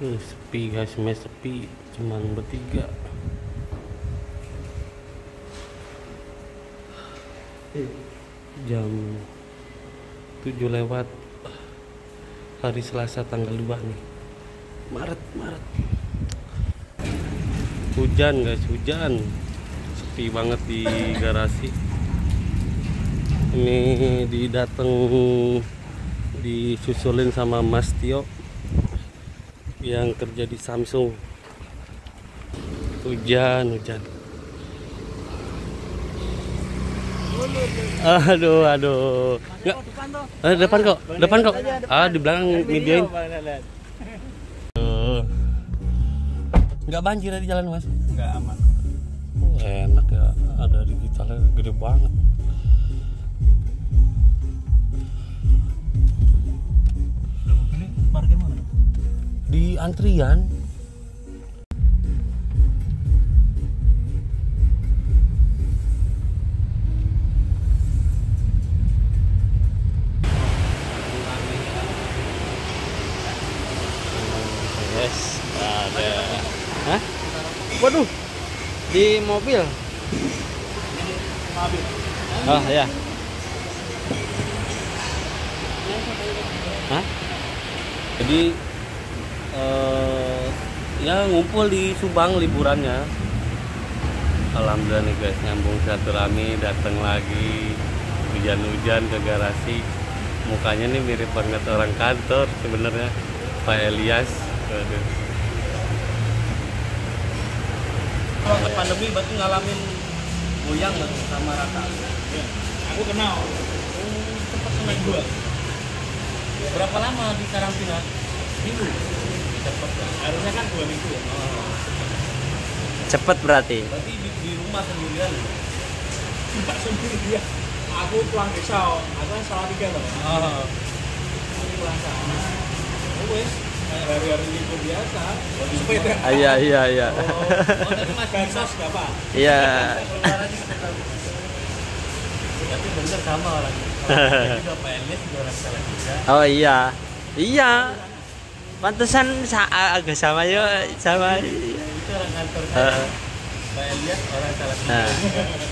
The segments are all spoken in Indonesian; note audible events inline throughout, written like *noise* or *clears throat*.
Uh, sepi guys, mes sepi, cuman bertiga. Jam 7 lewat hari Selasa tanggal 2 nih. Maret, Maret. Hujan guys, hujan. Sepi banget di garasi. Ini didateng disusulin sama Mas Tio yang kerja di Samsung. Hujan hujan. Aduh aduh. Nggak. Eh, depan kok depan kok. Ah di belakang Tuh. nggak banjir di jalan mas? Enggak aman. Oh, enak ya. Ada digitalnya gede banget di antrian yes ada Hah? waduh di mobil Mobil. oh ya Hah? jadi eh, ya ngumpul di Subang liburannya Alhamdulillah nih guys nyambung silaturahmi datang lagi hujan-hujan ke garasi mukanya nih mirip banget orang kantor sebenarnya Pak Elias Waduh. Kalau pandemi berarti ngalamin goyang tuh sama rata Ya. Aku kenal. Tempat semen dua. berapa lama di karantina minggu cepet ya Harusnya kan dua minggu ya. Cepet berarti. berarti di, di rumah sendirian Tidak sendiri dia. Aku pulang desa. Aku kan salah tiga loh. oh. Aku pulang sana. Oh wes. Hari-hari libur biasa. Sepeda. Ah, iya iya iya. oh tadi masih Bansos gak apa? Iya. tapi bener sama orangnya *laughs* Orangnya juga Elias juga orang salah juga Oh iya. Iya. Pantesan sa agak sama yuk sama. itu orang kantor orang Nah,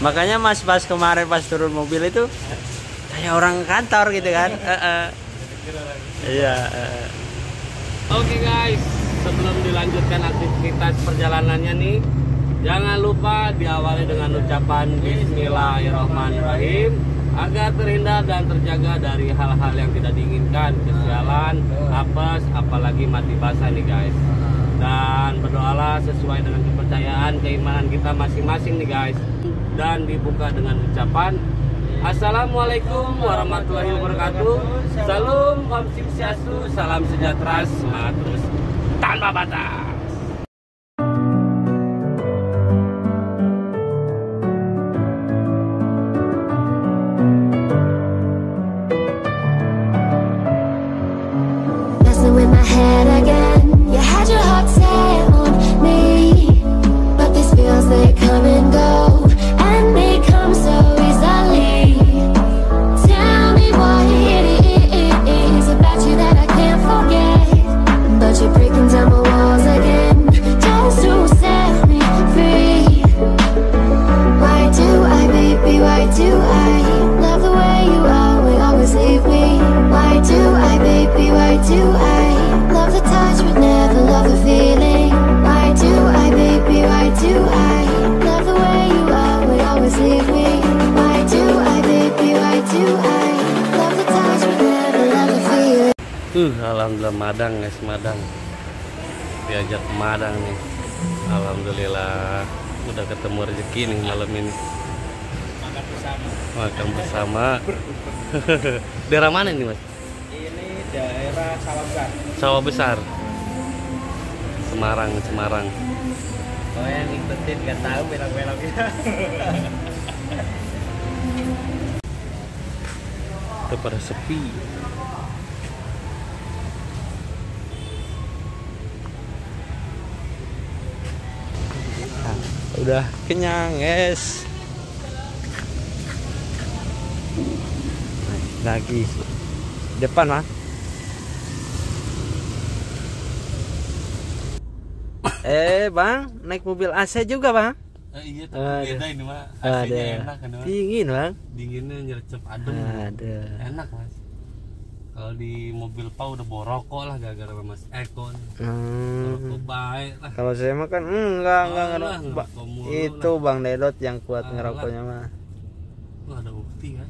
makanya Mas pas kemarin pas turun mobil itu kayak orang kantor gitu kan. Eh. Iya. eh. Oke guys, sebelum dilanjutkan aktivitas perjalanannya nih, jangan lupa diawali dengan ucapan Bismillahirrahmanirrahim agar terhindar dan terjaga dari hal-hal yang tidak diinginkan, kesialan, apes, apalagi mati basah nih guys. Dan berdoalah sesuai dengan kepercayaan, keimanan kita masing-masing nih guys. Dan dibuka dengan ucapan Assalamualaikum warahmatullahi wabarakatuh. Salam Om Swastiastu, salam sejahtera, semangat terus tanpa batas. Alhamdulillah Madang guys, Madang. Diajak Madang nih. Alhamdulillah udah ketemu rezeki nih malam ini. Makan bersama. Makan bersama. *laughs* Daerah mana nih mas? Ini daerah Sawah Besar. Sawah besar. Semarang, Semarang. Oh yang ngikutin gak tahu belok-beloknya. Udah pada sepi. Udah kenyang, guys. Lagi depan mah. Eh, Bang, naik mobil AC juga, Bang? Eh, iya tapi Ada. beda ini mah AC-nya Ada. enak kan? Dingin, Bang. dinginnya nyercep adem Ada. enak kalau di mobil pau udah bawa rokok lah gara-gara mas Eko nih. Hmm. rokok baik lah Kalau saya mah kan enggak, enggak, Alah, enggak. Mulu Itu Bang Dedot yang kuat Alah. ngerokoknya mah. Wah, ada bukti kan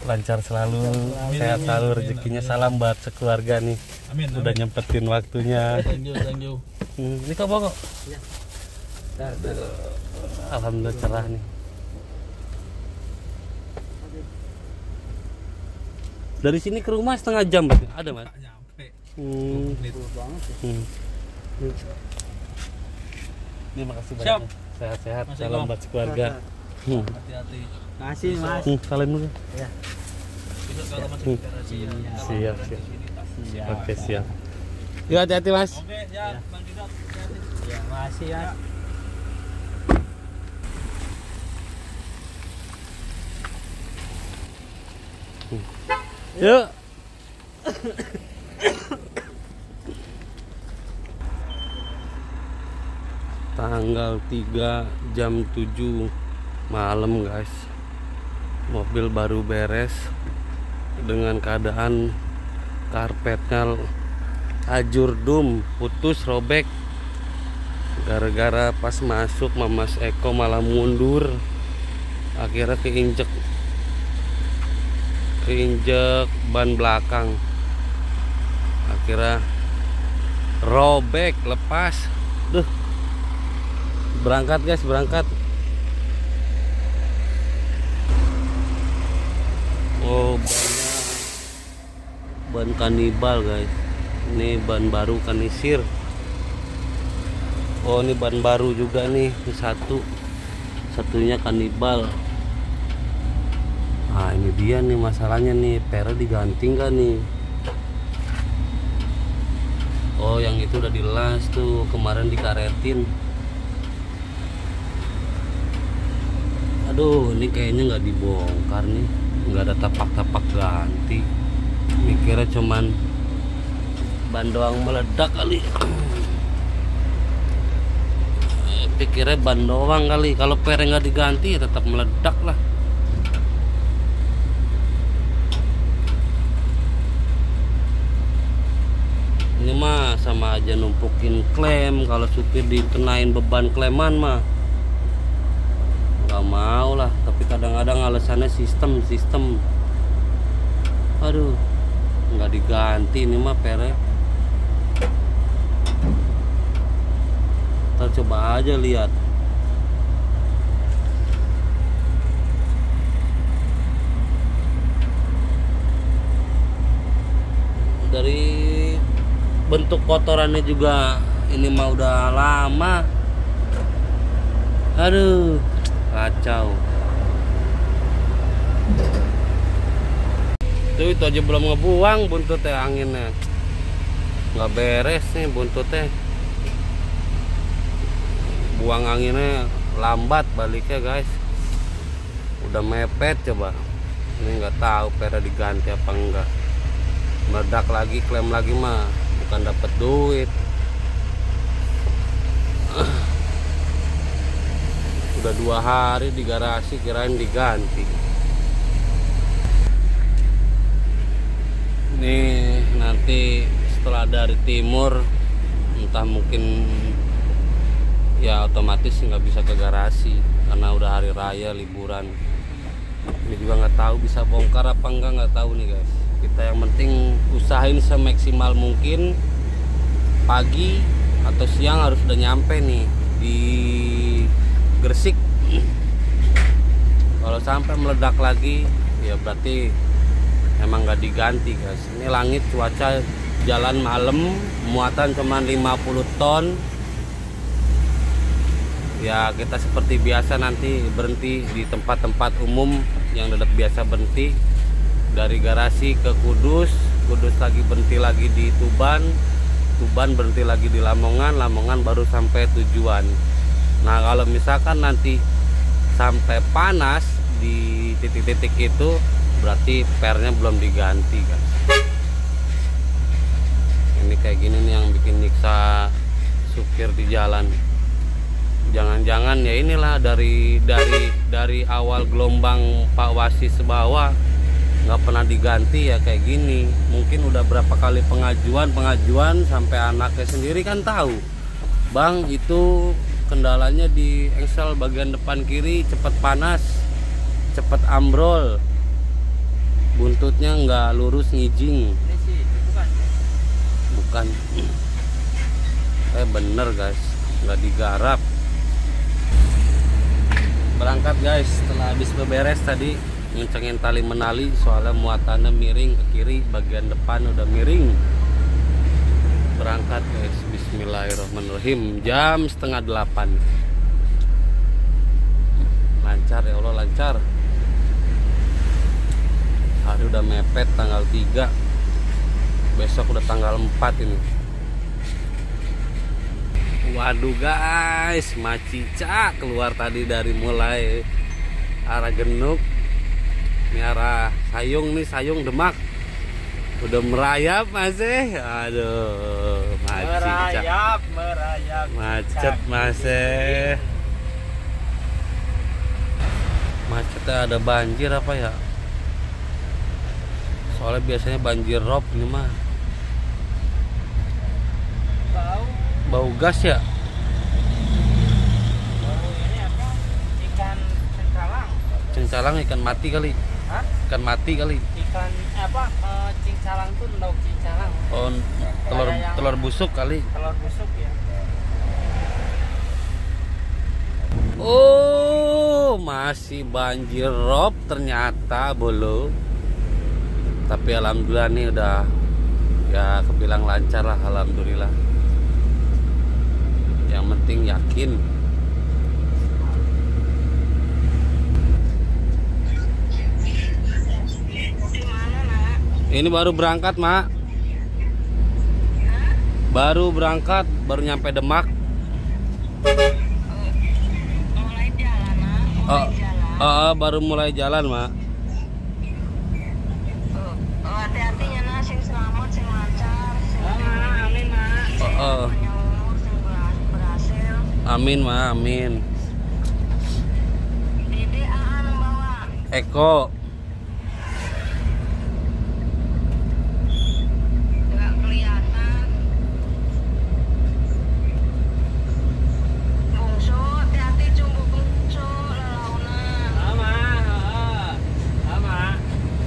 lancar selalu sehat selalu rezekinya salam buat sekeluarga nih Amin. udah nyempetin waktunya Thank you, thank you. Hmm, ini kok bawa kok alhamdulillah cerah nih dari sini ke rumah setengah jam berarti ada mas nyampe. hmm. Hmm. Terima kasih banyak. Siap. Sehat-sehat. Salam buat keluarga. Hmm. Hati-hati. Makasih, Mas. Hmm, salam dulu. Besok kalau masuk Hmm. garasi ya. Kalau Siap, siap. tak. Oke, siap. Yuk hati-hati, Mas. Oke, ya, Bang hati-hati. Ya, makasih ya. Yuk. Tanggal 3 jam 7 malam, guys. Mobil baru beres dengan keadaan karpetnya ajur dum, putus robek. Gara-gara pas masuk Mamas Eko malah mundur. Akhirnya keinjek keinjek ban belakang. Akhirnya robek lepas. Duh. Berangkat guys berangkat. Oh bannya ban kanibal guys. Ini ban baru kanisir. Oh ini ban baru juga nih satu. Satunya kanibal Nah ini dia nih masalahnya nih. Pera diganti nggak nih? Oh yang itu udah dilas tuh kemarin dikaretin. Aduh ini kayaknya nggak dibongkar nih. Nggak ada tapak-tapak ganti. Mikirnya cuman ban doang meledak kali. Eh, Pikirnya ban doang kali. Kalau pere nggak diganti ya tetap meledak lah ini mah sama aja numpukin klem kalau supir dikenain beban kleman mah nggak mau lah. Tapi kadang-kadang alasannya sistem sistem. Aduh nggak diganti ini mah pere. Ntar coba aja lihat. Dari bentuk kotorannya juga ini mah udah lama. Aduh kacau. Tuh itu aja belum ngebuang buntutnya anginnya. Nggak beres nih buntutnya. Buang anginnya lambat baliknya guys. Udah mepet coba. Ini nggak tahu pera diganti apa enggak meledak lagi klaim lagi mah bukan dapat duit. Udah dua hari di garasi kirain diganti. Nih nanti setelah dari timur entah mungkin ya otomatis nggak bisa ke garasi karena udah hari raya liburan. Ini juga nggak tahu bisa bongkar apa enggak nggak tahu nih guys kita yang penting usahain semaksimal mungkin. Pagi atau siang harus udah nyampe nih di Gresik. Kalau sampai meledak lagi ya berarti emang nggak diganti guys. Ini langit cuaca jalan malam muatan cuma 50 ton. Ya kita seperti biasa nanti berhenti di tempat-tempat umum yang udah biasa berhenti dari garasi ke Kudus. Kudus lagi berhenti lagi di Tuban. Tuban berhenti lagi di Lamongan. Lamongan baru sampai tujuan. Nah kalau misalkan nanti sampai panas di titik-titik itu berarti pernya belum diganti kan? Ini kayak gini memeriksa supir di jalan. Jangan-jangan ya inilah dari dari dari awal gelombang Pak Wasi sebawa nggak pernah diganti ya kayak gini. Mungkin udah berapa kali pengajuan pengajuan sampai anaknya sendiri kan tahu. Bang itu kendalanya di engsel bagian depan kiri cepet panas cepet ambrol. Buntutnya nggak lurus ngijing. Bukan. Eh bener guys. Nggak digarap. Berangkat guys. Setelah habis beberes tadi ngencengin tali menali soalnya muatannya miring ke kiri bagian depan udah miring. Berangkat guys. Bismillahirrahmanirrahim. Jam setengah delapan. Lancar ya Allah lancar. Hari udah mepet tanggal 3 besok udah tanggal 4 ini. Waduh guys. Macica keluar tadi dari mulai arah genuk ini arah sayung nih sayung demak udah merayap masih aduh macica Merayap, merayap. macet masih macetnya ada banjir apa ya soalnya biasanya banjir rob ini mah Bau, bau gas ya bau ini apa? Ikan cengkalang. cengcalang ikan mati kali? Ikan mati kali Ikan apa? Eh, cinccalang tuh lauk cinccalang. oh telur telur busuk kali Telur busuk ya. oh masih banjir rob ternyata bolo tapi alhamdulillah nih udah ya kebilang lancar lah alhamdulillah yang penting yakin ini baru berangkat mak. Baru berangkat baru nyampe Demak. Mulai jalan ah mulai Oh, jalan. oh, oh, baru mulai jalan mak. Oh, oh hati-hati ya nah sing selamat sing lancar sing Ah, amin, Mak. oh, oh. umur sing berhasil amin mak amin. Dede aan bawa. Eko nggak kelihatan bungsu hati-hati cumbu bungsu lelaunan Sama, heeh. Sama.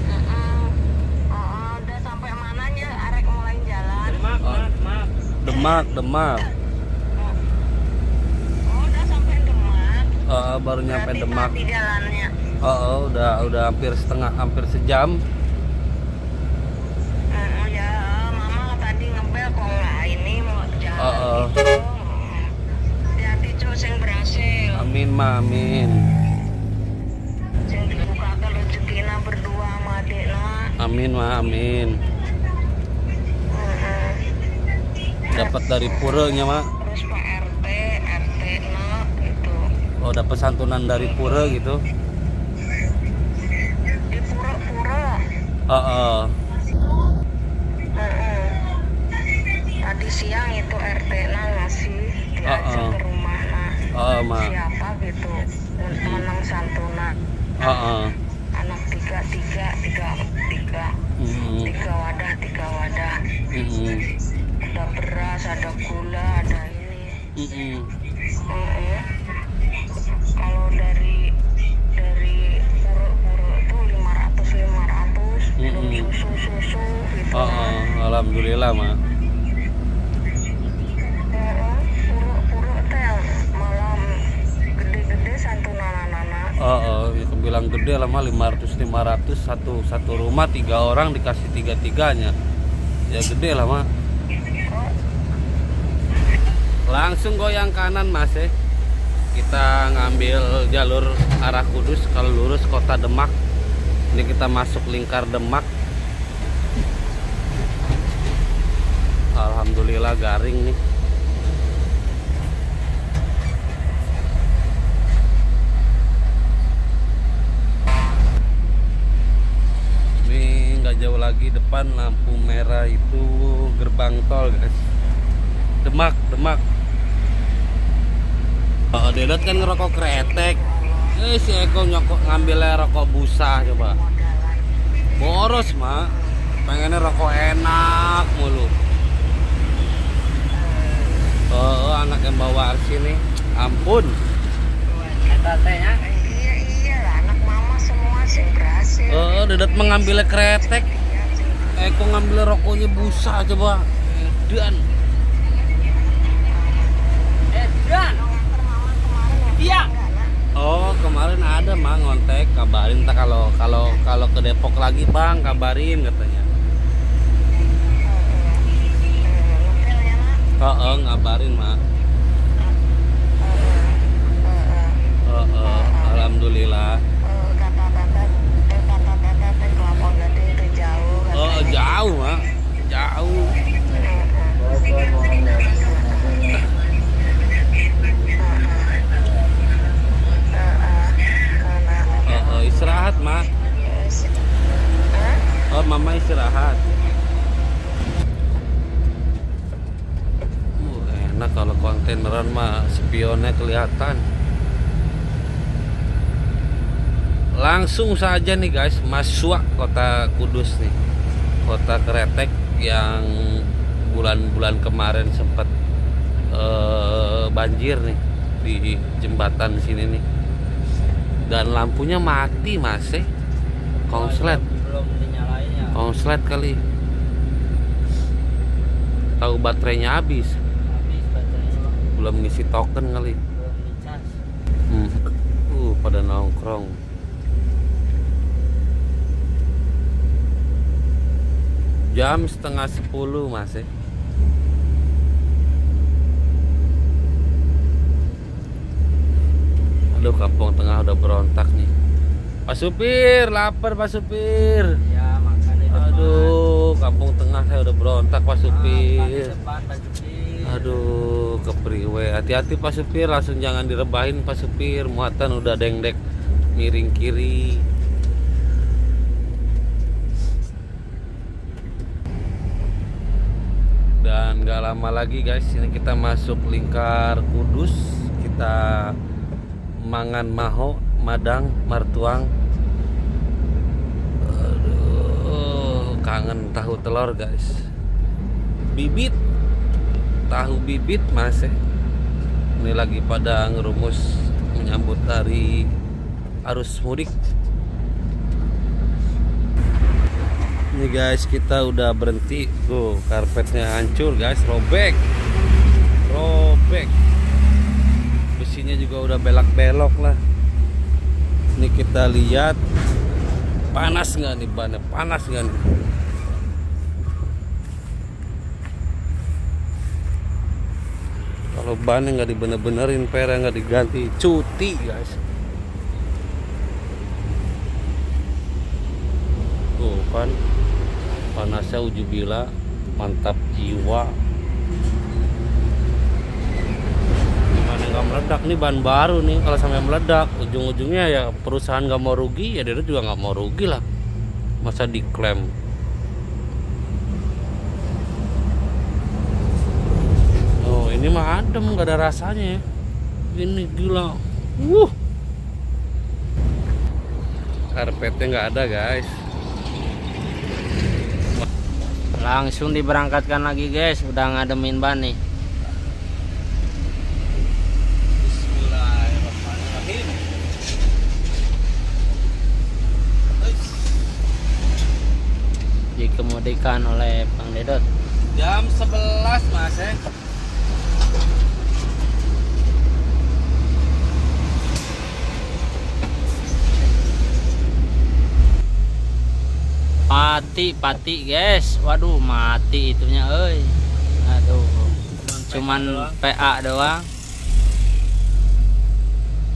Heeh. oh, udah sampai mananya arek mulai jalan Maaf, Oh. maaf, maaf. Demak Demak. Oh udah sampai Demak? Oh, baru nyampe Berarti Demak. tadi jalannya? Oh, oh, udah udah hampir setengah hampir sejam. Oh ya, mama tadi ngebel kok nggak ini mau jalan Oh, oh. gitu. Hati-hati cuy, sing berhasil. amin mak amin. Sing dibukakan rezekina berdua sama amin mak amin Heeh. Dapat dari puranya mak Terus Pak RT, RT na itu oh dapat santunan dari pura gitu di pura-pura. oh, oh. Heeh. Tadi siang itu RT na ngasih diajak Oh, oh. ke rumah na. Oh, mak. Siapa gitu menang santunan. oh, oh. Beras ada gula ada ini Mm-mm. Heeh. kalau dari dari pura-pura itu 500 500 belum Mm-mm. susu susu gitu oh, kan oh. alhamdulillah mak santunan anak-anak Oh, oh, itu bilang gede lah mah 500 500 satu satu rumah tiga orang dikasih tiga tiganya ya gede lah mah langsung goyang kanan mas eh. Kita ngambil jalur arah Kudus. Kalau lurus kota Demak. Ini kita masuk lingkar Demak. Alhamdulillah garing nih. Ini nggak jauh lagi depan lampu merah itu gerbang tol guys. Demak, Demak. Oh, Dedot kan ngerokok kretek. Eh si Eko nyokok ngambilnya rokok busa coba. Boros mak. Pengennya rokok enak mulu. Oh, anak yang bawa sini. Ampun. Iya iya lah, anak mama semua sih berhasil. Oh, Dedot mengambilnya kretek. Eko ngambil rokoknya busa coba. Dan Iya. Oh kemarin ada mah ngontek kabarin tak kalau kalau kalau ke Depok lagi bang kabarin katanya. Oh, oh ngabarin mah. Oh, oh, alhamdulillah. Oh jauh mah, jauh. Oh, oh istirahat mah. Oh mama istirahat. Uh, enak kalau kontaineran mah spionnya kelihatan. Langsung saja nih guys, masuk kota Kudus nih. Kota Kretek yang bulan-bulan kemarin sempat eh, banjir nih di jembatan sini nih. Dan lampunya mati masih. Konslet. belum dinyalain ya Konslet kali. Tahu baterainya habis. habis baterainya bang Belum ngisi token kali. belum dicas Hmm. Uh, pada nongkrong. Jam setengah sepuluh mas ya. Aduh kampung tengah udah berontak nih. Pak Supir, lapar Pak Supir. ya makan di depan Aduh, kampung tengah saya udah berontak Pak di Supir. depan Pak Supir Aduh, ke Priwe. Hati-hati Pak Supir, langsung jangan direbahin Pak Supir. Muatan udah dengdek miring kiri. Dan gak lama lagi guys, ini kita masuk lingkar Kudus. Kita mangan maho, madang, martuang. Aduh, kangen tahu telur guys. Bibit tahu bibit mas eh. ini lagi pada ngerumus menyambut hari arus mudik ini guys kita udah berhenti tuh karpetnya hancur guys robek robek besinya juga udah belak-belok lah. Ini kita lihat. Panas nggak nih bannya panas nggak nih? Kalau bannya nggak dibener-benerin pera nggak diganti. Cuti guys. Tuh kan panasnya ujubila mantap jiwa nggak meledak nih ban baru nih kalau sampai meledak ujung-ujungnya ya perusahaan nggak mau rugi ya dia juga nggak mau rugi lah masa diklaim Oh ini mah adem nggak ada rasanya ya. Ini gila. Wuh. Karpetnya nggak ada guys. langsung diberangkatkan lagi guys udah ngademin ban nih Bismillahirrahmanirrahim. Dikemudikan oleh Bang Dedot Jam 11 mas eh. Pati, pati guys. Waduh, mati itunya euy. Aduh. Cuman PA doang.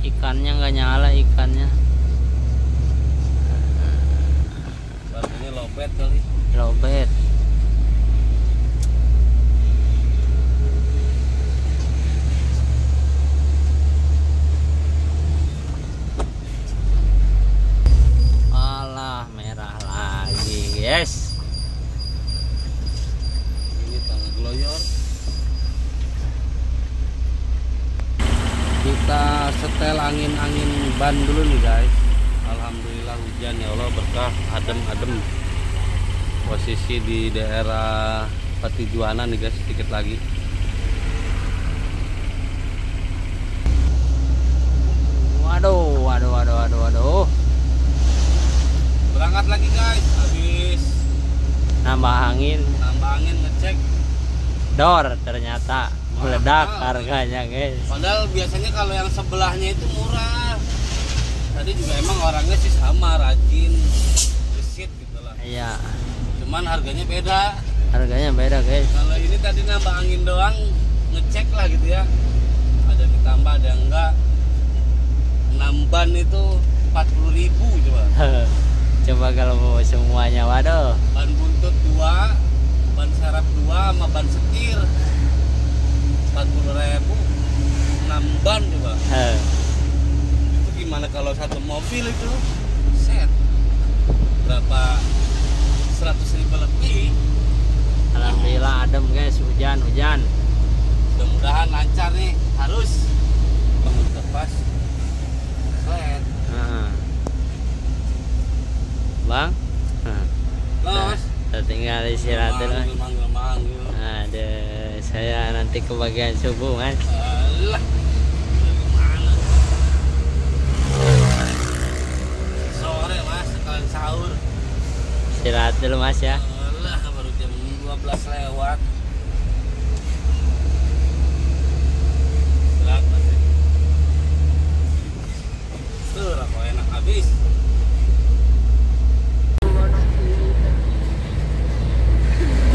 Ikannya nggak nyala ikannya. Batunya lobet kali lobet alah merah lagi guys ini tangan gloyor kita setel angin-angin ban dulu nih guys. Alhamdulillah hujan ya Allah berkah adem-adem posisi di daerah Pati Juana nih guys sedikit lagi. Waduh, waduh, waduh, waduh, waduh. berangkat lagi guys. Habis Nambah angin, nambah angin ngecek. Dor ternyata meledak harganya guys. padahal biasanya kalau yang sebelahnya itu murah. Tadi juga emang orangnya sih sama rajin gesit gitu lah. Iya, cuman harganya beda. Harganya beda guys. kalau ini tadi nambah angin doang ngecek lah gitu ya. Ada yang ditambah ada yang enggak. 6 ban itu 40.000 ribu coba. *laughs* Coba kalau semuanya, waduh. ban buntut 2 ban serep 2 sama ban setir. 40.000 ribu 6 ban coba. *laughs* Itu gimana kalau satu mobil itu? Set. Berapa 100 ribu lebih Alhamdulillah adem guys, hujan, hujan. mudah-mudahan lancar nih harus bangun tepas Heeh. Bang, los kita tinggal istirahat dulu. manggil manggil manggil Ada saya nanti kebagian subuh mas. Alah. Sore mas, sekalian sahur. Istirahat dulu mas ya. Alah, baru jam 12 lewat. Mas. ya. Tuh, enak habis.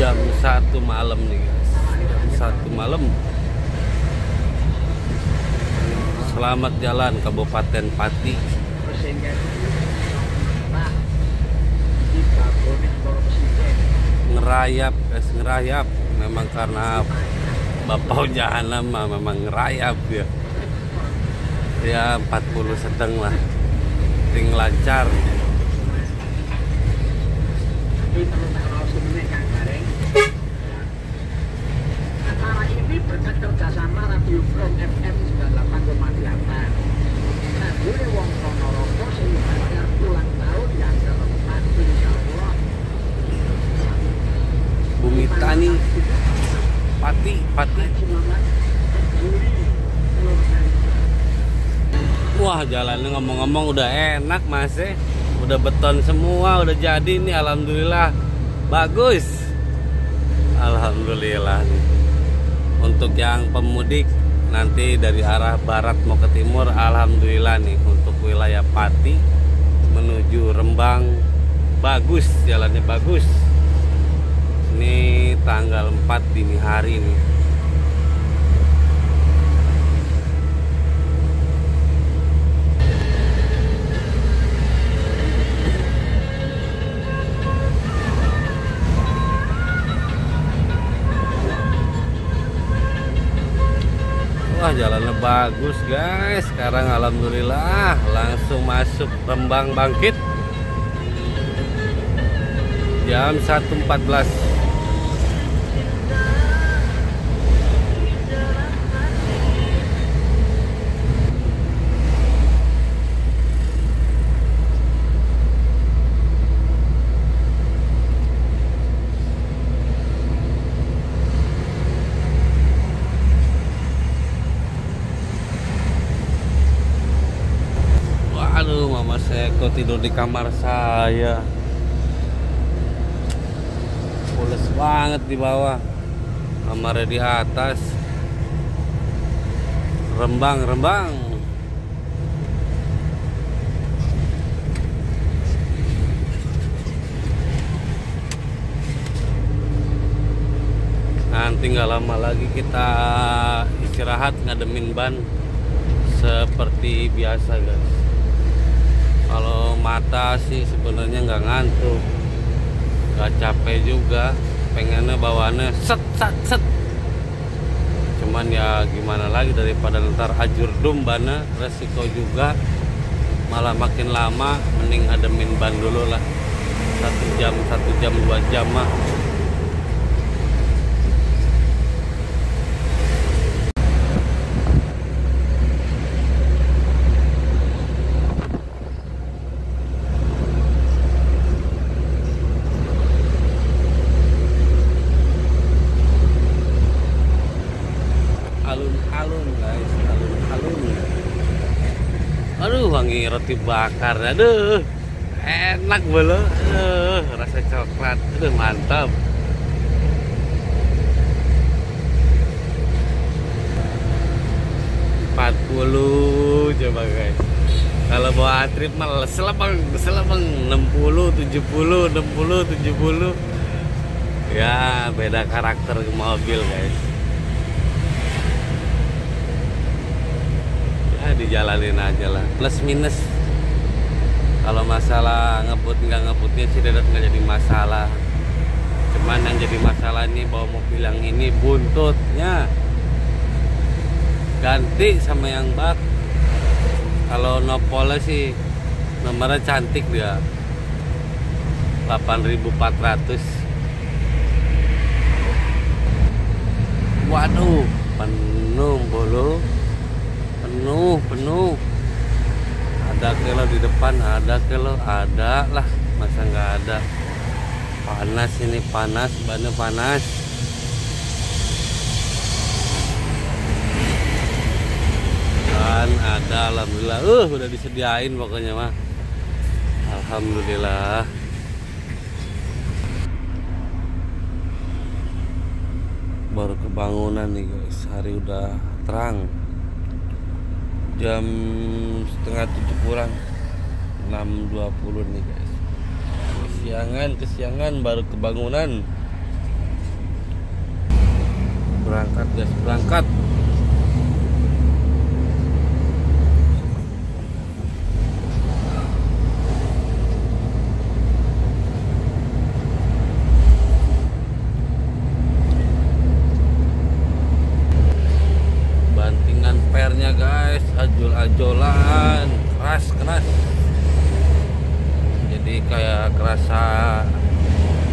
Jam satu malam nih guys. Jam satu malam. Selamat jalan Kabupaten Pati. Ngerayap, guys, ngerayap. Memang karena Bapak Jahanam memang ngerayap ya. Ya 40 sedang lah. Ting lancar. Acara ini berkat kerjasama Radio Front FM 98,8. Nah, gue wong Ponorogo sing bayar ulang tahun yang keempat insya Allah. Bumi Tani Pati, Pati. Wah jalannya ngomong-ngomong udah enak mas eh. Udah beton semua udah jadi nih Alhamdulillah. Bagus. Alhamdulillah nih Untuk yang pemudik Nanti dari arah barat mau ke timur Alhamdulillah nih Untuk wilayah Pati Menuju Rembang Bagus jalannya bagus Ini tanggal 4 dini hari nih Wah jalannya bagus guys. Sekarang Alhamdulillah Langsung masuk Rembang Bangkit. Jam 1.14 Waduh kok tidur di kamar saya. Pules banget di bawah. Kamarnya di atas. Rembang, rembang. Nanti nggak lama lagi kita istirahat ngademin ban. Seperti biasa guys kalau mata sih sebenarnya nggak ngantuk. Nggak capek juga. Pengennya bawaannya set set set. Cuman ya gimana lagi daripada ntar ajur dumbana resiko juga. Malah makin lama mending ademin ban dulu lah. Satu jam satu jam dua jam mah roti bakar aduh enak bolo. Aduh rasa coklat. Aduh mantap. Empat puluh coba guys. Kalau bawa trip malah selepeng selepeng 60 70 60 70 ya beda karakter mobil guys. Ya dijalanin aja lah. Plus minus kalau masalah ngebut nggak ngebutnya sih Dedet nggak jadi masalah. Cuman yang jadi masalah ini bawa mobil yang ini buntutnya. Ganti sama yang bak. Kalau Nopole sih nomornya cantik dia. 8400 waduh penuh bolo. Penuh penuh ada kilo di depan? Ada kilo ada lah. Masa nggak ada? Panas ini panas. Bannya panas. Dan ada alhamdulillah. Uh udah disediain pokoknya mah. Alhamdulillah. Baru kebangunan nih guys. Hari udah terang jam setengah tujuh kurang. 6.20 nih guys. Kesiangan kesiangan baru kebangunan. Berangkat guys berangkat bantingan pernya guys ajol-ajolan keras keras jadi kayak kerasa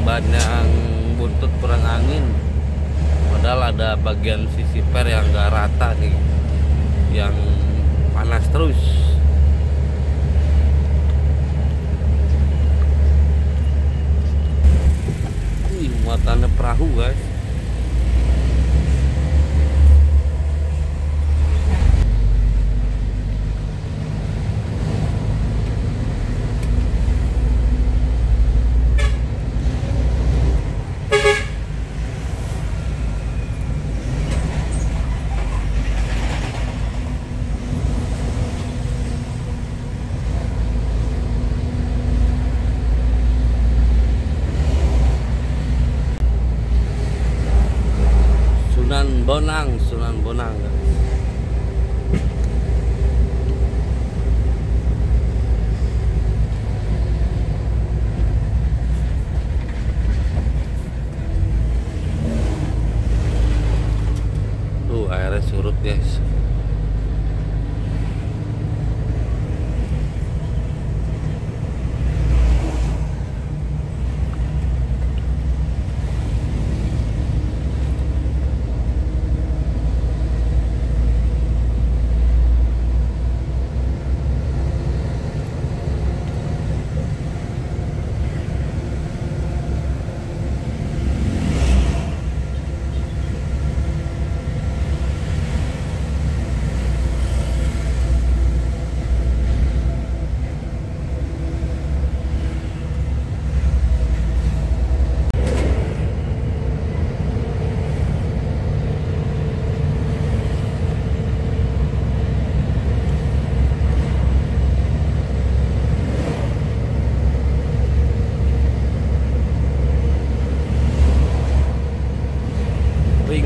ban yang buntut kurang angin padahal ada bagian sisi per yang gak rata nih yang panas terus Muatannya perahu guys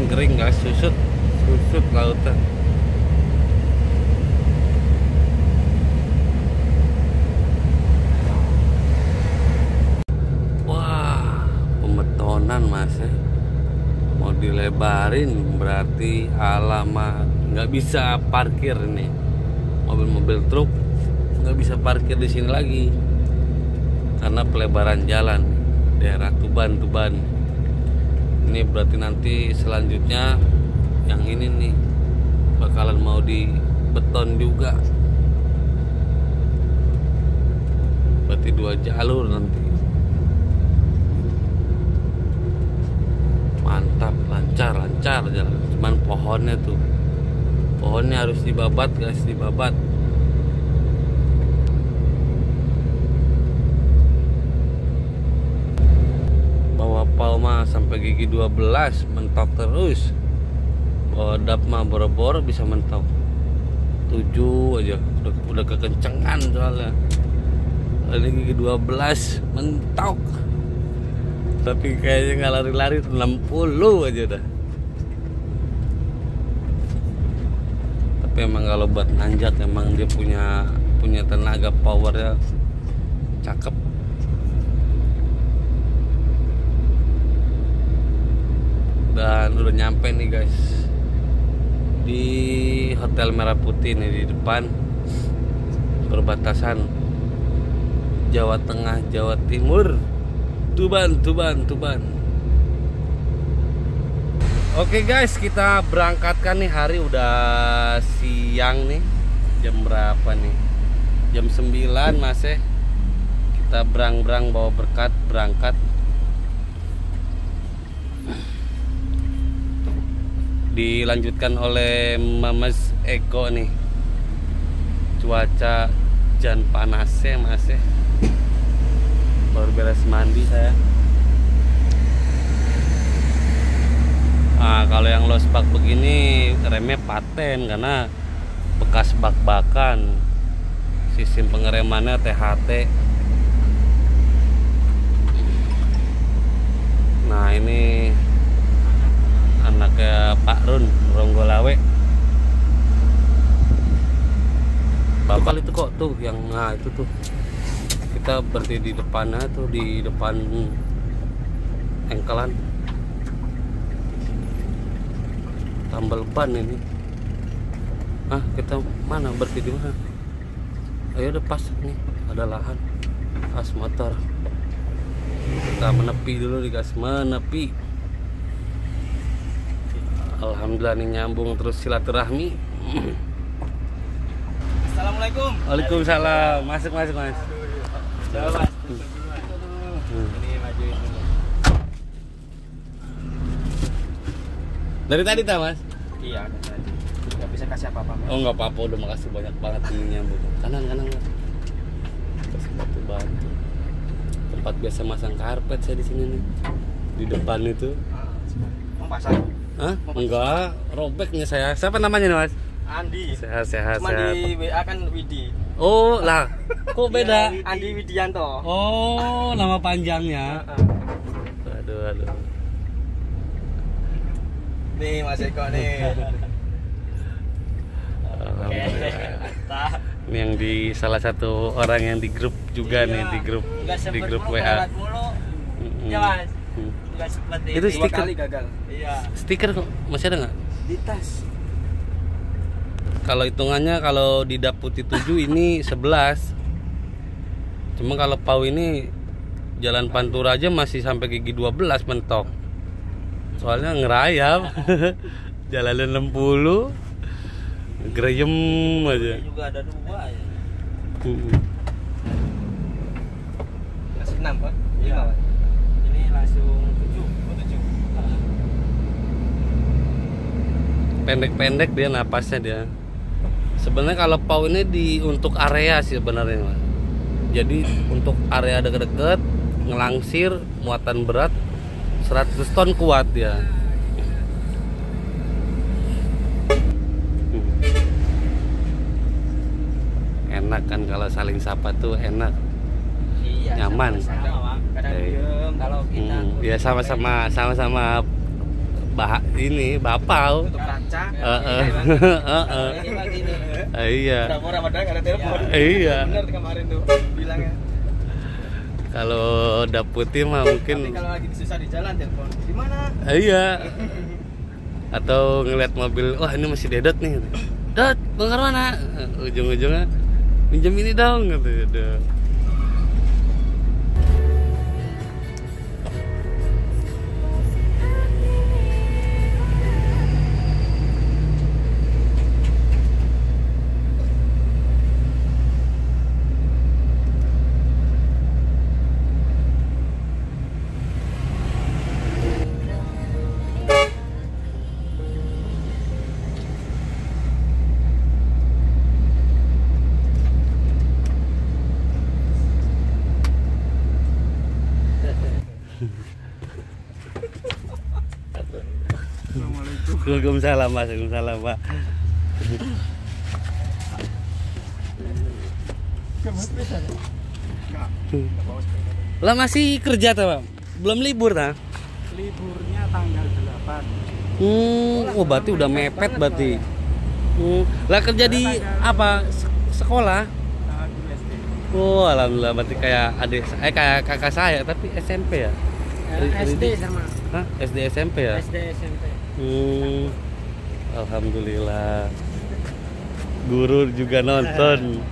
Ring kering guys, susut, susut lautan. Wah, pemetonan mas ya. Mau dilebarin berarti alamat nggak bisa parkir nih. Mobil-mobil truk nggak bisa parkir di sini lagi karena pelebaran jalan daerah Tuban Tuban ini berarti nanti selanjutnya yang ini nih bakalan mau dibeton juga. Berarti dua jalur nanti. Mantap lancar lancar jalan. Cuman pohonnya tuh. Pohonnya harus dibabat guys dibabat kalau mah sampai gigi 12 mentok terus. Kalau dap mah boro-boro bisa mentok. 7 aja. Udah, udah kekencengan soalnya. Ini gigi 12 mentok. Tapi kayaknya nggak lari-lari 60 aja dah. Tapi emang kalau buat nanjak emang dia punya punya tenaga powernya cakep nyampe nih guys. Di Hotel Merah Putih nih di depan. Perbatasan Jawa Tengah Jawa Timur. Tuban Tuban Tuban. Oke guys kita berangkatkan nih. Hari udah siang nih. Jam berapa nih? Jam 9 masih kita berang-berang bawa berkat berangkat dilanjutkan oleh Mamas Eko nih cuaca jan panasnya masih baru beres mandi saya Nah, kalau yang los bak begini remnya paten karena bekas bak-bakan. Sistem pengeremannya THT. Nah, ini anaknya Pak Run Ronggolawe. Bapak itu kok tuh yang nah itu tuh. Kita berdiri di depannya tuh di depan engkelan. tambal ban ini ah kita mana berhenti di mana ayo udah pas nih ada lahan pas motor kita menepi dulu di gas menepi Alhamdulillah nih nyambung terus silaturahmi Assalamualaikum. Waalaikumsalam masuk masuk mas mas. Ini majuin dulu. dari tadi tak mas Iya, tadi. Gak bisa kasih apa-apa. Mas. oh nggak apa-apa udah makasih banyak banget ini nyambung kanan kanan Mas. kasih batu batu tempat biasa masang karpet saya di sini nih di depan itu Mau pasang? Hah? Enggak, robeknya saya. Siapa namanya nih, Mas? Andi. Sehat, sehat, Cuma sehat. di WA kan Widi. Oh, lah. Kok beda? Andi Widianto. Oh, nama panjangnya. Heeh. Aduh, aduh. Nih Mas Eko nih. Alhamdulillah. Ini yang di salah satu orang yang di grup juga nih di grup di grup WA. Mm-mm. Iya, Mas. Seperti Itu Dua stiker. kali gagal. Iya. Stiker masih ada nggak? Di tas. Kalau hitungannya kalau di Dap Putih 7 ini 11. Cuma kalau Pau ini Jalan Pantura aja masih sampai gigi 12 mentok. Soalnya ngerayap. Jalan 60 Greyem aja. Ini juga ada dua ya. Masih enam Pak? Iya. Ini langsung tujuh. Oh, tujuh. Pendek-pendek dia napasnya dia. Sebenarnya kalau Pau ini di untuk area sih sebenarnya, Mas. Jadi untuk area deket-deket ngelangsir muatan berat 100 ton kuat dia. Enak kan kalau saling sapa tuh enak. Iya. Nyaman. Sama, Pak. Kadang Eh. diem kalau kita Hmm, ya sama-sama sama-sama bah ini bapau. tutup kaca. Heeh. Heeh. Ini lagi nih. Eh, Iya. Udah Ramadan nggak ada telepon. Iya. Bener kemarin tuh bilangnya. Kalau daputi mah Tapi mungkin kalau lagi susah di jalan telepon. Di mana? eh, iya. Atau ngeliat mobil, wah ini masih dedet nih. Dot, bongkar mana? Ujung-ujungnya pinjam ini dong gitu. Aduh. Waalaikumsalam Mas, Waalaikumsalam Pak. Lah masih kerja tuh Pak? Belum libur tak? Liburnya tanggal 8. Hmm, oh berarti udah mepet berarti. Hmm. Lah kerja di apa? Se- Sekolah? Tanggal 2 SD. Oh, alhamdulillah berarti kayak adik eh kayak kakak saya tapi SMP ya? SD sama Hah? SD SMP ya? SD SMP. Hmm. Alhamdulillah. Guru juga nonton.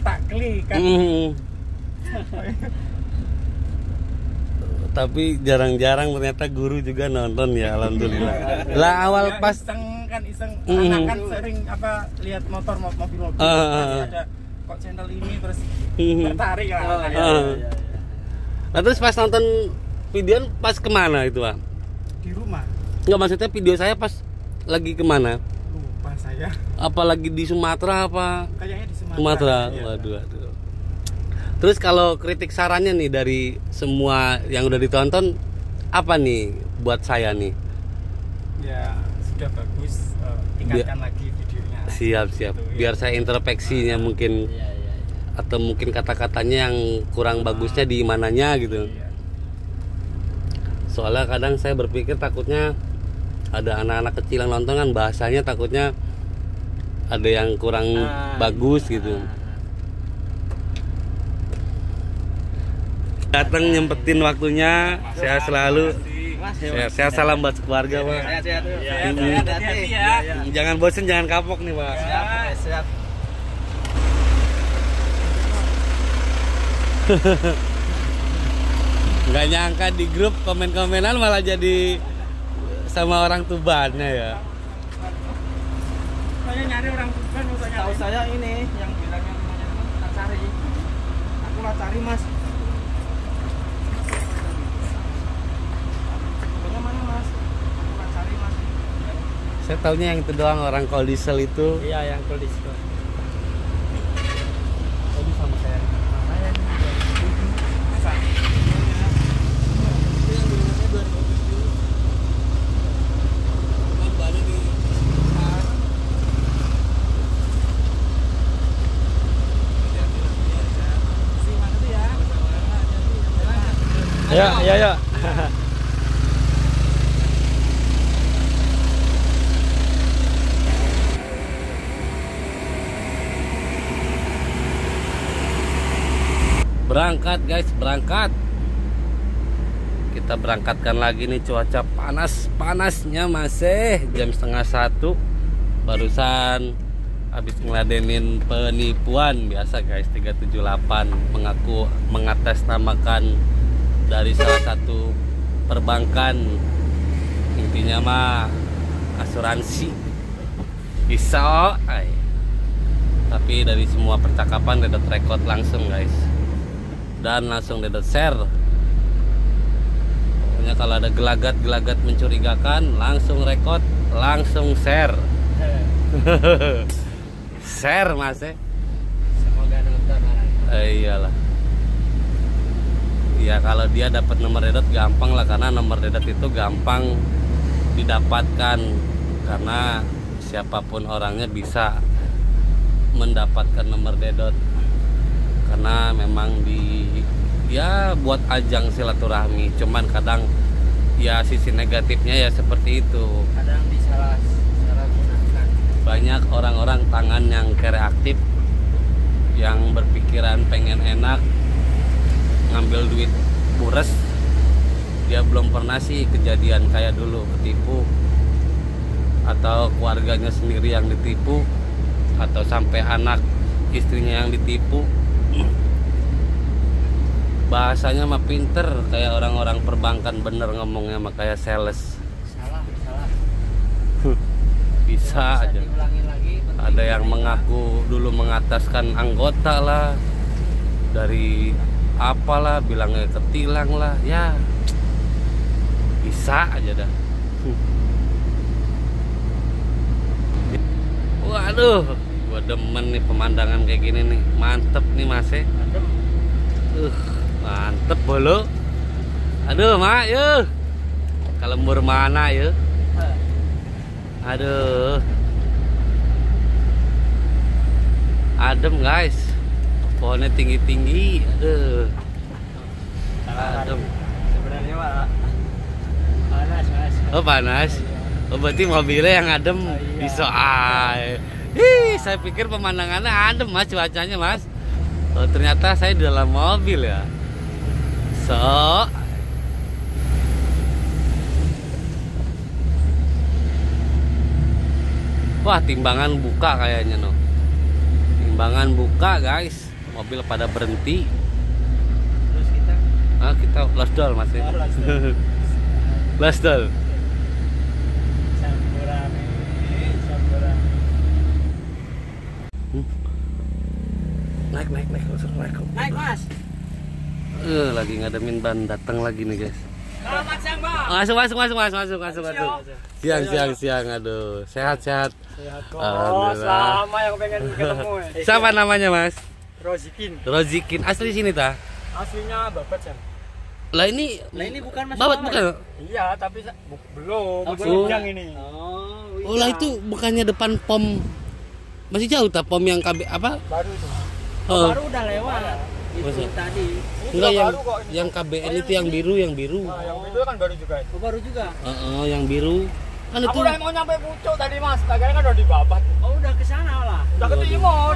Tak klik kan. *laughs* Tapi jarang-jarang ternyata guru juga nonton ya, alhamdulillah. Lah awal Ya, pas iseng kan iseng Mm. anak kan sering apa lihat motor mo- mobil mobil ah. ada kok channel ini terus Mm. tertarik lah iya, anaknya. iya, Nah, terus pas nonton video pas ke mana itu, Pak? di rumah Enggak maksudnya video saya pas lagi ke mana? lupa saya Apa lagi di Sumatera apa? kayaknya di Sumatera Sumatera. Waduh, waduh. Terus kalau kritik sarannya nih dari semua yang udah ditonton apa nih buat saya nih? ya sudah bagus eh, tingkatkan lagi videonya Siap, siap. Gitu, iya. Biar saya introspeksinya mungkin atau mungkin kata-katanya yang kurang bagusnya di mananya gitu. Iya. Soalnya kadang saya berpikir takutnya ada anak-anak kecil yang nonton kan bahasanya takutnya ada yang kurang Ah, bagus gitu. Datang nyempetin waktunya, saya selalu. Saya, saya salam buat keluarga, Pak. sehat ya Jangan bosen, jangan kapok nih, Pak. siap siap. *laughs* Nggak nyangka di grup komen-komenan malah jadi sama orang tubannya ya. saya nyari orang Tuban tahu saya ini yang bilangnya namanya cari aku lah cari mas Pokoknya mana mas aku lah cari mas Saya taunya yang itu doang orang call diesel itu. iya yang itu Tadi sama kayak Ya, ya, ya. Berangkat guys, berangkat. Kita berangkatkan lagi nih cuaca panas panasnya masih jam setengah satu. Barusan habis ngeladenin penipuan biasa guys 378 mengaku mengatasnamakan dari salah satu perbankan intinya mah asuransi iso ay. tapi dari semua percakapan dedot record langsung guys dan langsung dedot share. Pokoknya kalau ada gelagat-gelagat mencurigakan langsung record langsung share. *laughs* Share mas eh. semoga nonton Eh, iyalah. Ya kalau dia dapat nomor dedot gampang lah karena nomor dedot itu gampang didapatkan. Karena siapa pun orangnya bisa mendapatkan nomor dedot. Karena memang di ya buat ajang silaturahmi. Cuman kadang ya sisi negatifnya ya seperti itu. Kadang disalah salah gunakan banyak orang-orang tangan yang kreatif yang berpikiran pengen enak ngambil duit bures dia belum pernah sih kejadian kayak dulu ketipu atau keluarganya sendiri yang ditipu atau sampai anak istrinya yang ditipu bahasanya mah pinter kayak orang-orang perbankan bener ngomongnya mah kayak sales. Salah salah. Bisa, bisa aja. lagi, ada yang mengaku dulu mengataskan anggota lah dari apalah bilangnya ketilang lah ya. Bisa aja dah. Waduh gua demen nih pemandangan kayak gini nih. Mantep nih mas ya uh mantep bolo. Aduh, Mak, yuk. Kalembur mana yuk? Aduh. Adem, guys. Pohonnya tinggi-tinggi. Aduh. Adem. Sebenarnya Pak panas Mas. Oh panas. Oh berarti mobilnya yang adem Oh, iya. bisa ay. Ih, saya pikir pemandangannya adem mas cuacanya mas. Oh ternyata saya di dalam mobil ya. So. Wah timbangan buka kayaknya no. Timbangan buka guys. Mobil pada berhenti. Terus kita Ah kita last doll mas ya. Oh, last doll. sampurane. Naik naik naik langsung naik. Naik Mas. Eh, lagi ngademin ban datang lagi nih guys. Selamat siang Pak. Masuk masuk masuk masuk masuk masuk masuk. Siang siang siang aduh sehat sehat. Sehat kok. Alhamdulillah. Sama yang pengen ketemu. eh. Siapa namanya mas? Rozikin. Rozikin asli sini ta? Aslinya Babat ya. Lah ini Lah ini bukan Mas. babat bukan? Iya, tapi bu- belum. Oh, belum. Ini. Oh, Oh lah itu bukannya depan pom masih jauh tak pom yang KB apa? baru itu. Oh, Baru udah lewat. Itu Masa? tadi. enggak yang baru kok ini. yang KBN itu yang biru yang biru. Nah, yang itu kan baru juga. Oh, baru juga. Heeh, yang biru. Kan itu Aku udah mau nyampe pucuk tadi Mas, taganya kan udah di Babat. Oh, udah ke sana lah. Udah ke timur.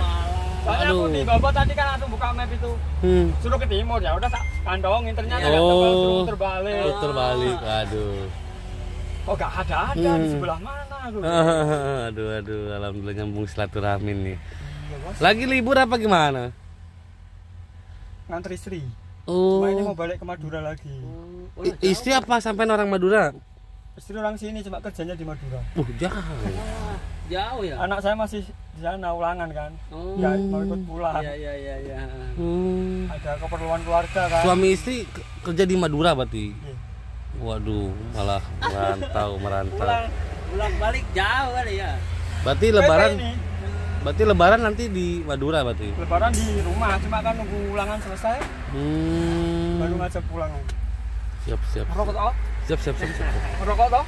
Soalnya aku Aduh. di Babat tadi kan langsung buka map itu. hmm. Suruh ke timur ya, udah tak kantongin ternyata Oh. tebal, suruh terbalik. Oh, terbalik. Aduh. Oh, gak ada ada di Hmm. sebelah mana aku. *laughs* aduh aduh alhamdulillah nyambung silaturahmi nih. Lagi libur apa gimana? Ngantri Sri. Oh. Cuma ini mau balik ke Madura lagi. I- istri apa sampai orang Madura? Istri orang sini cuma kerjanya di Madura. Uh, jauh. Jauh ya? Anak saya masih di sana ulangan kan. Oh. Nggak mau ikut pulang. Iya iya iya iya. Hmm. Ada keperluan keluarga kan. Suami istri ke- kerja di Madura berarti. Iya. Waduh, malah merantau, merantau. Pulang pulang balik jauh kali ya. Berarti lebaran, ini. Berarti lebaran nanti di Madura berarti. Lebaran di rumah, cuma kan nunggu ulangan selesai baru Hmm. ngajak pulang. Siap, siap. Merokok toh? Siap, siap, siap. siap. *laughs* Merokok toh?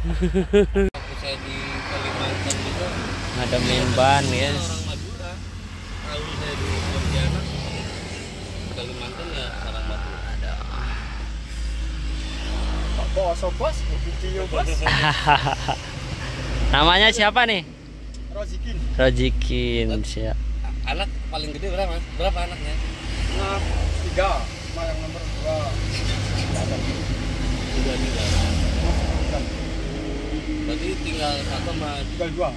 *laughs* Waktu saya di Kalimantan juga Ngademin ban ya. orang Madura. Tahu saya di Pontianak. Kalimantan ya orang Madura. Ada. Pak Bos, bos, video bos. Namanya siapa nih? Rozikin. Rojikin siap. Anak paling gede berapa? Mas? Berapa anaknya? Nah, tiga, sama yang nomor dua. Tiga tiga. Berarti tinggal satu sama Tinggal dua.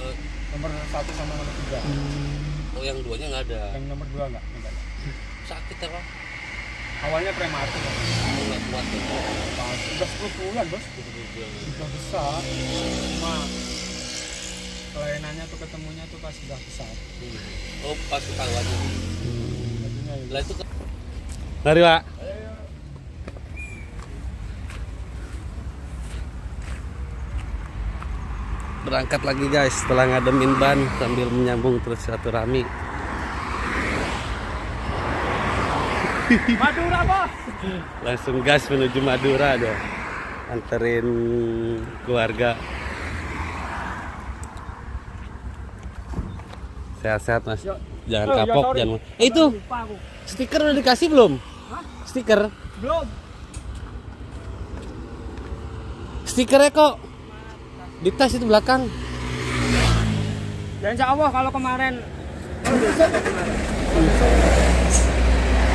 eh, Nomor satu sama nomor tiga. oh yang duanya nggak ada. Yang nomor dua enggak? enggak. Sakit apa? Awalnya prematur. Oh, nggak kuat tuh. Pas, udah 10 bulan bos. Udah besar. Cuma kelainannya tuh ketemunya tuh pas udah besar. Oh pas ketahuannya. Jadinya ya. Lah itu. Mari pak. Berangkat lagi guys setelah ngademin ban sambil menyambung terus silaturahmi. Madura bos. Langsung gas menuju Madura dong. Anterin keluarga. Sehat-sehat mas. Jangan Oh, ya, kapok, sorry. jangan. Eh itu stiker udah dikasih belum? Stiker. Belum. Stikernya kok di tas itu belakang. Ya insya Allah kalau kemarin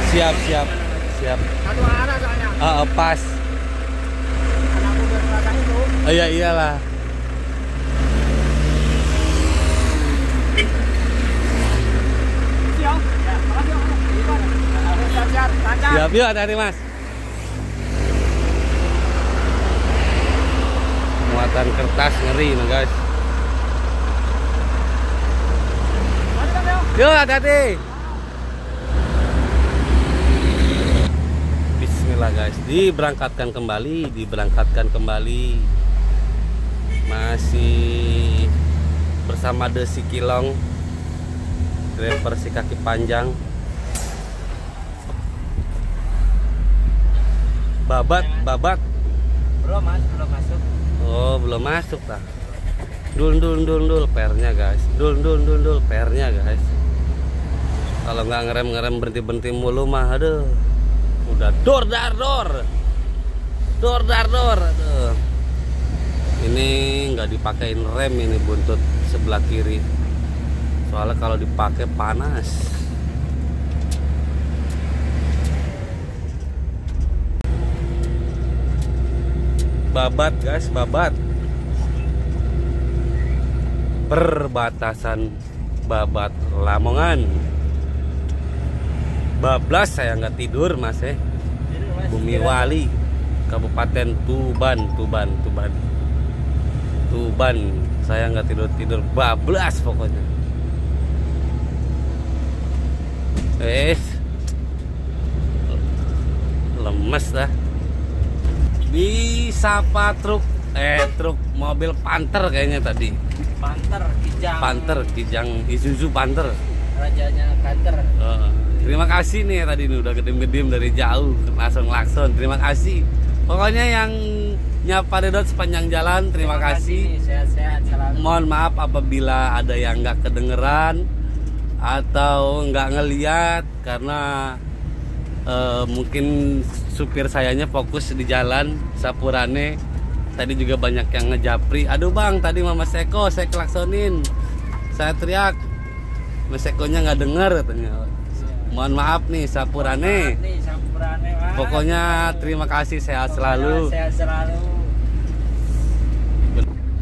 Siap, siap, siap. satu arah soalnya ah, pas. anakku itu Oh iya iyalah. siap. Ya, makasih Om. Siap-siap, lancar. Siap yuk hati-hati mas. Muatan kertas ngeri nih guys. Yuk hati-hati. Bismillah guys, diberangkatkan kembali, diberangkatkan kembali. Masih bersama Desi Kilong driver si kaki panjang babat babat. Belum mas, belum masuk. oh belum masuk lah dul dul dul dul pernya guys. Dul dul dul dul pernya guys. Kalau nggak ngerem ngerem berhenti berhenti mulu mah aduh. Udah dor dar dor. Dor dar dor aduh. Ini nggak dipakein rem ini buntut sebelah kiri. Soalnya kalau dipakai panas babat guys babat. Perbatasan babat lamongan. Bablas saya nggak tidur mas eh. Bumi wali kabupaten tuban tuban tuban. Tuban saya nggak tidur tidur. Bablas pokoknya. Eh lemes dah disapa truk. Eh truk mobil panter kayaknya tadi. Panter, kijang. panter kijang. Isuzu panter Rajanya kanter. Eh, terima kasih nih tadi nih udah gedim-gedim dari jauh langsung lakson terima kasih. Pokoknya yang nyapa dedot sepanjang jalan terima, kasih Sehat-sehat selalu. mohon maaf apabila ada yang nggak kedengeran atau nggak ngeliat karena eh, mungkin supir sayanya fokus di jalan sapurane tadi juga banyak yang ngejapri. Aduh bang tadi mama Seko saya klaksonin saya teriak. Mas Sekonya nggak denger katanya. Mohon maaf nih sapurane Nih, pokoknya terima kasih sehat selalu. Sehat selalu.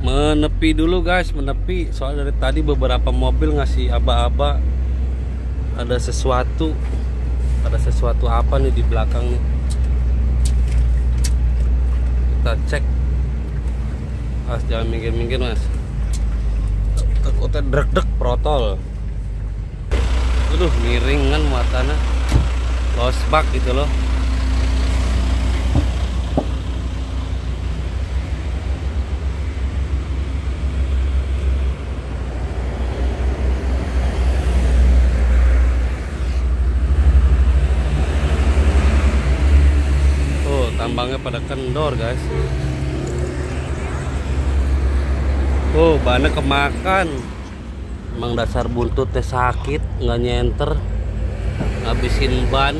menepi dulu guys menepi. Soal dari tadi beberapa mobil ngasih aba-aba. Ada sesuatu ada sesuatu apa nih di belakang nih? Kita cek. Mas jangan minggir-minggir mas. Takutnya drek-drek protol. Aduh miring kan muatannya. Losbak gitu loh Tuh, tambangnya pada kendor, guys. Oh, bannya kemakan. Emang dasar buntutnya sakit, nggak nyenter. Ngabisin ban.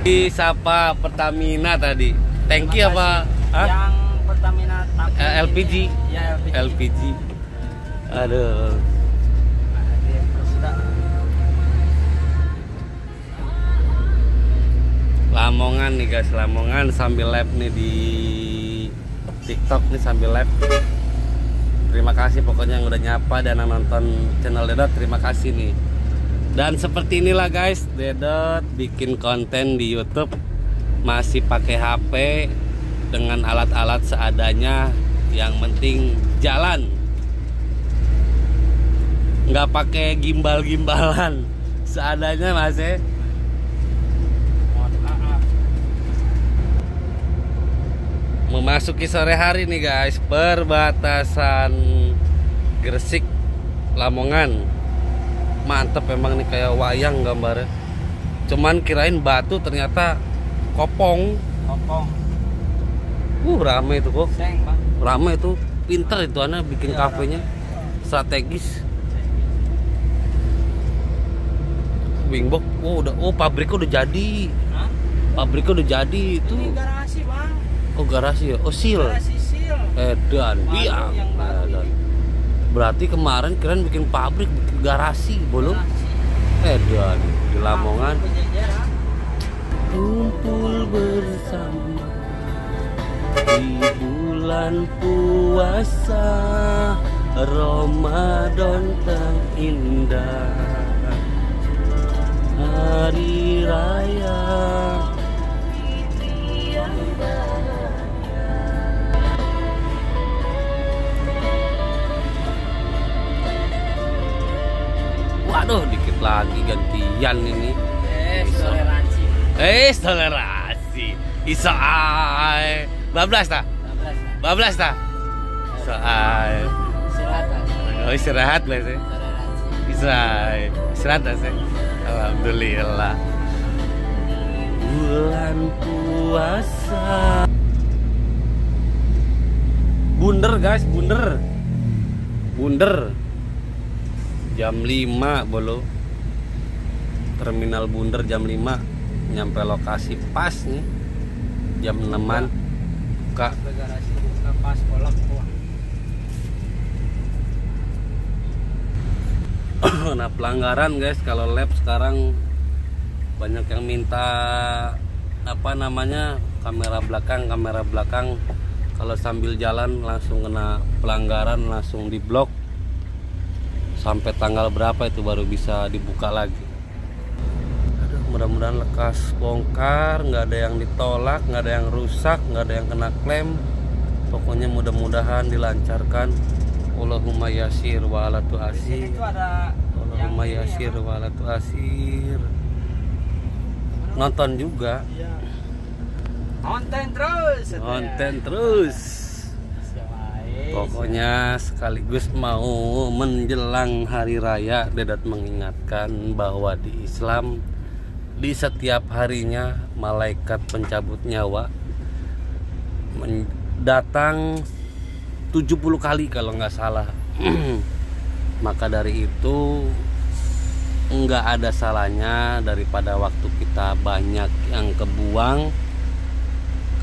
Di Sapa Pertamina tadi. Tangki apa? Hah? Yang Pertamina Eh, LPG. Ya LPG. LPG. Aduh. Lamongan nih guys, Lamongan sambil live nih di TikTok nih sambil live. Terima kasih pokoknya yang udah nyapa dan yang nonton channel Dedot, terima kasih nih. Dan seperti inilah guys, Dedot bikin konten di YouTube masih pakai HP dengan alat-alat seadanya, yang penting jalan. Nggak pakai gimbal-gimbalan, seadanya Mas ya. Mohon maaf. Memasuki sore hari nih guys. Perbatasan Gresik Lamongan. Mantep emang nih kayak wayang gambarnya. Cuman kirain batu ternyata kopong. Kopong. uh rame itu kok. Seng bang. rame itu. Pinter itu anak bikin Iya, kafenya. strategis. Wingbox oh udah oh pabriknya udah jadi. Hah? pabriknya udah jadi itu. Ini garasi bang. Oh garasi ya oh seal Garasi seal. Edan, biang. baru Edan. Berarti kemarin keren bikin pabrik, bikin garasi, belum? Edan, di Lamongan. Penjejeran. Kumpul bersama di bulan puasa Ramadan terindah Hari Raya Waduh, dikit lagi gantian ini. Eh, toleransi. Eh, toleransi. Iso ae. Bablas tak? Bablas, ta soal Silahkan. oh istirahat lah sih Toleransi. Israel istirahat lah sih alhamdulillah bulan puasa bunder guys bunder bunder jam 5 bolo. Terminal bunder jam 5 nyampe lokasi pas nih. Jam 6an buka. Pas *coughs* nah pelanggaran guys. Kalau lab sekarang banyak yang minta apa namanya kamera belakang kamera belakang. Kalau sambil jalan langsung kena pelanggaran langsung diblok sampai tanggal berapa itu baru bisa dibuka lagi. Aduh mudah-mudahan lekas bongkar nggak ada yang ditolak nggak ada yang rusak nggak ada yang kena klaim. Pokoknya mudah-mudahan dilancarkan. Allahumma yasir wa ala tu'asir. Itu ada yang Allahumma ini yasir wa ala tu'asir. Nonton juga. Iya. Konten terus. konten terus? Pokoknya sekaligus mau menjelang hari raya Dedat mengingatkan bahwa di Islam di setiap harinya malaikat pencabut nyawa datang 70 kali kalau nggak salah. *clears throat* Maka dari itu nggak ada salahnya daripada waktu kita banyak yang kebuang.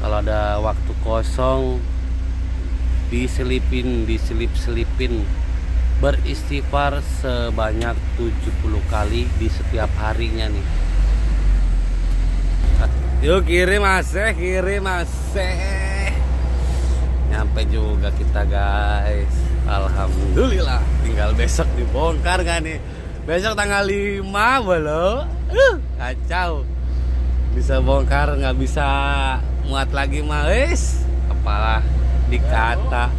Kalau ada waktu kosong diselipin diselip-selipin. Beristighfar sebanyak 70 kali di setiap harinya nih. Yuk kirim masih kirim masih nyampe juga kita guys. Alhamdulillah. Tinggal besok dibongkar kan nih? Besok tanggal 5 belum uh, kacau. Bisa bongkar nggak bisa muat lagi mah kepala dikata.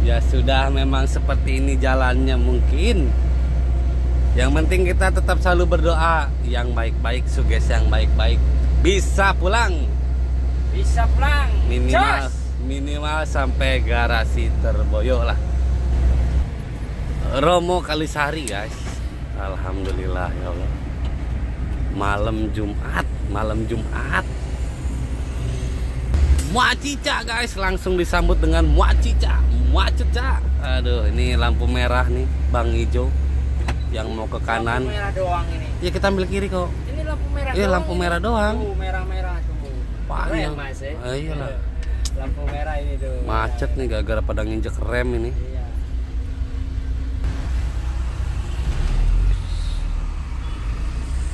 Ya sudah memang seperti ini jalannya mungkin. Yang penting kita tetap selalu berdoa yang baik-baik suges yang baik-baik. Bisa pulang. Bisa pulang. minimal Jos. minimal sampai garasi terboyok lah. Romo Kalisari guys. Alhamdulillah ya Allah. Malam Jumat malam Jumat Muacica guys langsung disambut dengan Muacica Muacica aduh ini lampu merah nih Bang Ijo yang mau ke kanan Lampu merah doang ini. ya kita ambil kiri kok Ini lampu merah Iya, lampu ini. merah doang. Tuh, merah-merah tuh. Panjang. Mas, ya. Ah, iyalah. Lampu merah ini tuh. macet nih gara-gara pada nginjek rem ini Iya.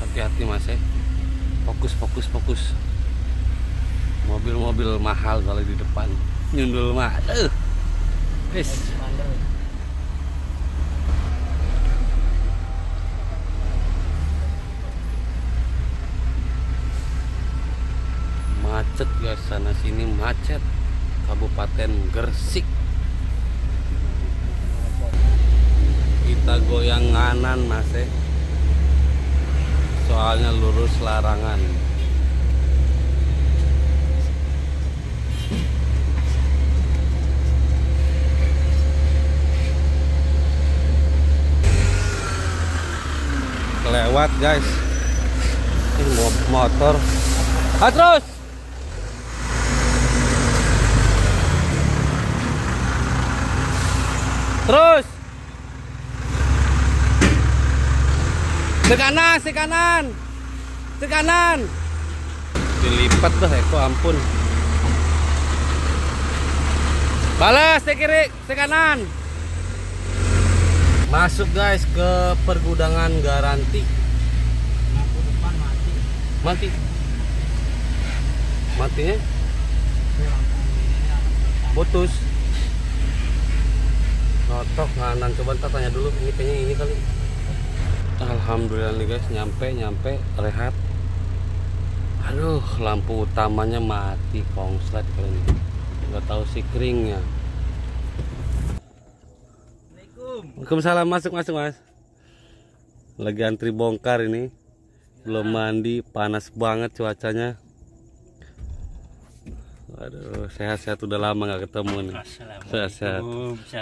hati-hati mas ya fokus fokus fokus mobil-mobil mahal kalau di depan. Nyundul mah aduh wis Mandel. macet guys sana sini macet. Kabupaten Gresik. Kita goyang nganan mas ya soalnya lurus larangan kelewat guys. Ini mo- motor. Ah terus! Terus! Ke kanan ke kanan ke kanan dilipat dah Eko ampun. Balas ke kiri ke kanan masuk guys ke pergudangan garanti. Lampu depan mati. mati matinya? Putus. Notok nganan. Coba ntar tanya dulu ini kayaknya ini kali. Alhamdulillah nih guys nyampe nyampe rehat. Aduh lampu utamanya mati konslet kali ini. Nggak tahu si keringnya Assalamualaikum. Waalaikumsalam masuk masuk mas lagi antri bongkar ini belum mandi panas banget cuacanya Aduh, sehat-sehat udah lama nggak ketemu nih. Sehat-sehat.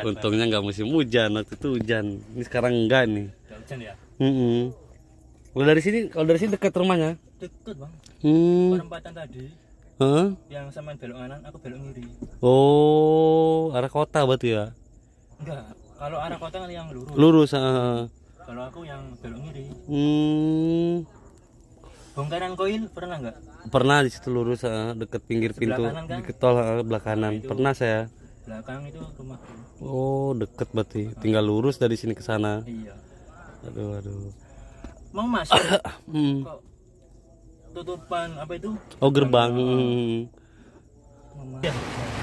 Untungnya nggak musim hujan, waktu itu hujan. Ini sekarang enggak nih. Udah hujan ya? Mm Kalau dari sini, kalau dari sini dekat rumahnya. Deket bang. Hmm. Perempatan tadi Hah? yang sama belok kanan, aku belok kiri. Oh, arah kota berarti ya. Enggak. Kalau arah kota kan yang lurus. Lurus. ah. Kalau aku yang belok kiri. Hmm. Bongkaran koin pernah nggak? Pernah di situ lurus ah, deket pinggir Sebelah pintu kanan kan? di ketol ah, belah kanan. itu. Pernah saya. Belakang itu rumahku. Oh, deket berarti. Tinggal lurus dari sini ke sana. Iya. Aduh, aduh. Mau masuk *coughs* Hmm. kok tutupan apa itu? Oh, gerbang. Hmm.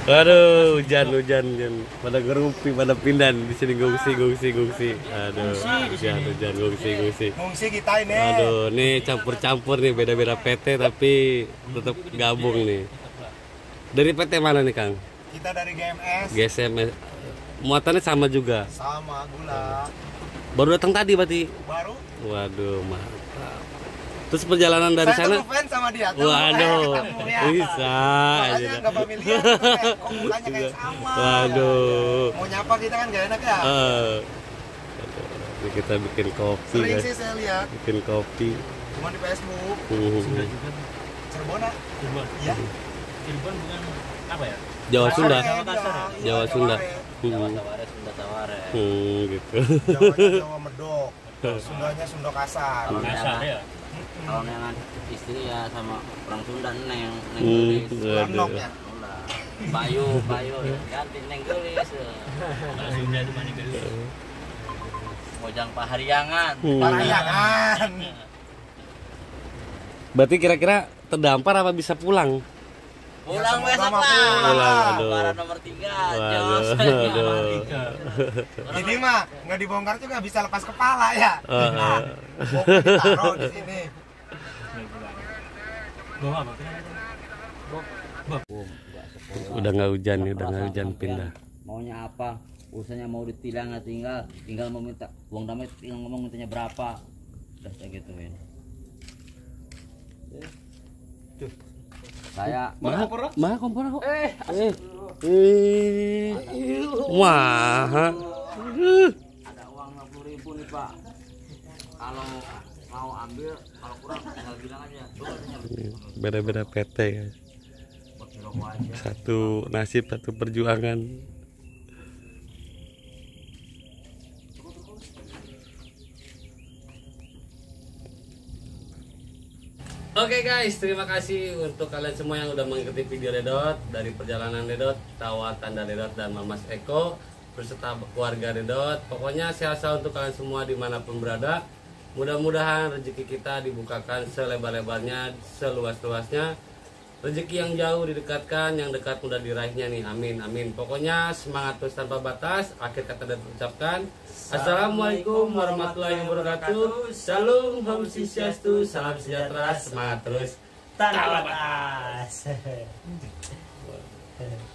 Aduh, hujan, hujan, hujan. Pada ngerupi, pada pindah di sini gongsi, gongsi, gongsi. Aduh, hujan, hujan, gongsi, gongsi. Fungsi kita ini. Aduh, nih campur-campur nih, beda-beda PT tapi tetap gabung nih. Dari PT mana nih, Kang? Kita dari GMS GSM. Muatannya sama juga. sama gula Baru datang tadi berarti. baru. Waduh, mantap. Terus perjalanan dari Saya sana? tuh fans sama dia. tuh. Waduh, ya. bisa. Makanya nggak familiar. kayak, Kok mukanya kayak sama. Waduh. Mau nyapa kita kan gak enak ya. Eh, ini kita bikin kopi Sering guys. sih saya lihat. Bikin kopi. Cuma di Facebook. Hmm. Cirebon ah. Cirebon. Iya. Cirebon bukan apa ya? Jawa Sunda. Jawa Kasar ya? Jawa Sunda. Hmm. Taware, Sunda Taware. Hmm, gitu. Jawanya Jawa Medok. *laughs* Sundanya Sunda kasar. Kasar ya? Kalau nengan istri ya sama orang Sunda neng neng Hmm, Lanok waduh. ya. Bayu Bayu ganti neng gelis Kalau Sunda itu mana beli? mojang pahariangan Hmm. Parayangan. Berarti kira-kira terdampar apa bisa pulang? Pulang semoga besok lah Pulang, aduh. Lebaran nomor tiga Waduh, jos. *laughs* Ini mah nggak dibongkar juga bisa lepas kepala ya. Nah, ditaruh di sini. Udah nggak hujan nih, udah nggak hujan pindah. maunya apa urusannya mau ditilang nggak tinggal tinggal mau minta uang damai tinggal ngomong mintanya berapa udah saya gituin saya Mah, mah kompor kok. Eh, eh, eh. Wah. Ada uang 60 ribu nih pak kalau mau ambil kalau kurang tinggal bilang aja Beda-beda PT ya. Satu nasib, satu perjuangan. Oke guys, terima kasih untuk kalian semua yang udah mengikuti video Redot dari perjalanan Redot, Tawa Tanda Redot dan Mamas Eko beserta keluarga Redot. Pokoknya sehat selalu untuk kalian semua di mana pun berada. Mudah-mudahan rezeki kita dibukakan selebar-lebarnya, seluas-luasnya. Rezeki yang jauh didekatkan, yang dekat mudah diraihnya nih. Amin, amin. Pokoknya semangat terus tanpa batas. Akhir kata dan ucapkan. Assalamualaikum warahmatullahi wabarakatuh. Salam Om Sisyastu, salam sejahtera, semangat terus. Tanpa batas. *laughs*